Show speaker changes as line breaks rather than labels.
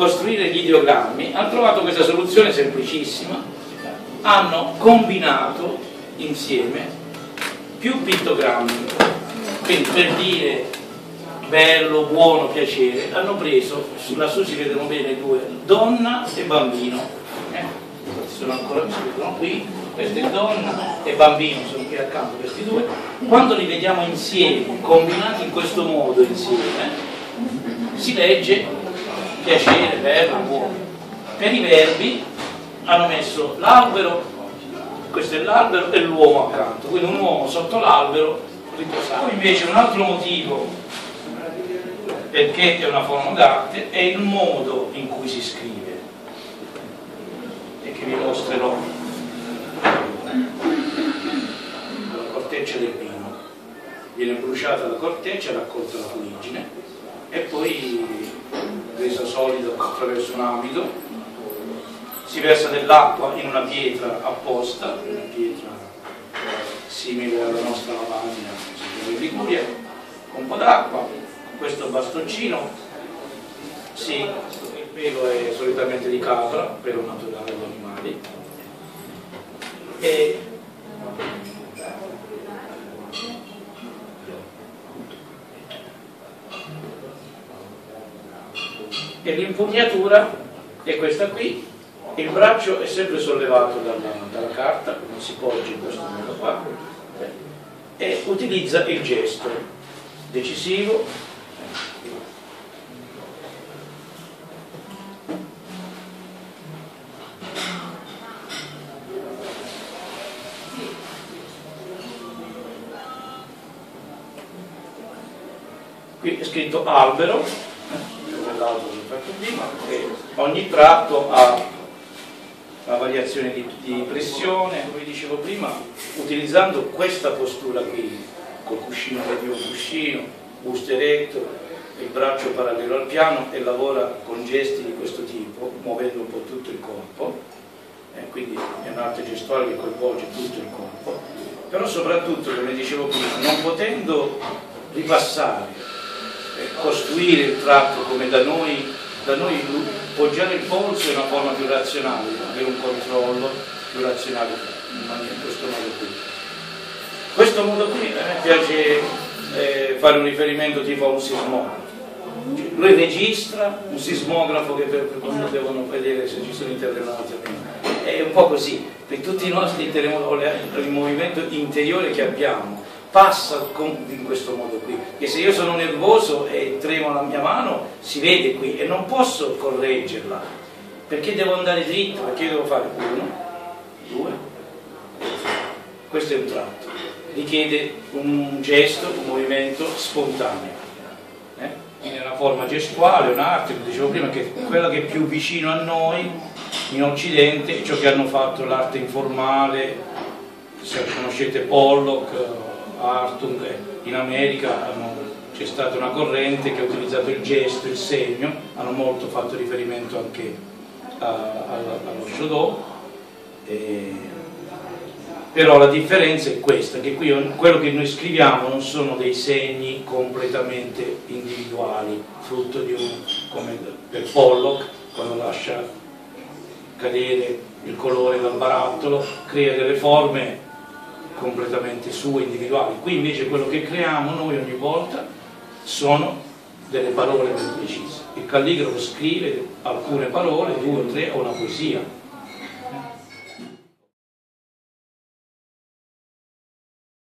costruire gli ideogrammi, hanno trovato questa soluzione semplicissima, hanno combinato insieme più pittogrammi, quindi per dire bello, buono, piacere, hanno preso, lassù si vedono bene due, donna e bambino, eh? sono ancora si vedono qui, questa è donna e bambino, sono qui accanto questi due, quando li vediamo insieme, combinati in questo modo insieme, si legge piacere, bello, buono. Per i verbi hanno messo l'albero, questo è l'albero e l'uomo accanto, quindi un uomo sotto l'albero riposato. Poi invece un altro motivo perché è una forma d'arte è il modo in cui si scrive e che vi mostrerò la corteccia del vino viene bruciata la corteccia raccolta la fuligine e poi resa solida attraverso un amido si versa dell'acqua in una pietra apposta una pietra simile alla nostra lavagna in Liguria con un po' d'acqua questo bastoncino sì, il pelo è solitamente di capra, pelo naturale degli animali e e l'impugnatura è questa qui. Il braccio è sempre sollevato dalla, dalla carta non si poggia in questo modo qua e utilizza il gesto decisivo. Qui è scritto albero e ogni tratto ha una variazione di, di, pressione come dicevo prima utilizzando questa postura qui col cuscino medio cuscino busto eretto il braccio parallelo al piano e lavora con gesti di questo tipo muovendo un po' tutto il corpo. Eh, quindi è un'arte gestuale che coinvolge tutto il corpo. Però soprattutto come dicevo prima non potendo ripassare costruire il tratto come da noi, da noi poggiare il polso è una forma più razionale, avere un controllo più razionale in, questo modo qui. Questo modo qui a me piace eh, fare un riferimento tipo a un sismografo. Lui registra un sismografo che per, quando devono vedere se ci sono i terremoti. È un po' così, per tutti i nostri terremoti, il movimento interiore che abbiamo, passa in questo modo qui, che se io sono nervoso e tremo la mia mano si vede qui e non posso correggerla, perché devo andare dritto, perché devo fare uno, due, questo è un tratto, richiede un gesto, un movimento spontaneo. Eh? È una forma gestuale, un'arte, come dicevo prima, che è quella che è più vicino a noi in Occidente, ciò che hanno fatto l'arte informale, se conoscete Pollock, Artung, in America c'è stata una corrente che ha utilizzato il gesto, il segno, hanno molto fatto riferimento anche allo Shodò, e... però la differenza è questa, che qui quello che noi scriviamo non sono dei segni completamente individuali, frutto di un, come per Pollock, quando lascia cadere il colore dal barattolo, crea delle forme completamente sue, individuali. Qui invece quello che creiamo noi ogni volta sono delle parole ben precise. Il calligrafo scrive alcune parole, due o tre, o una poesia,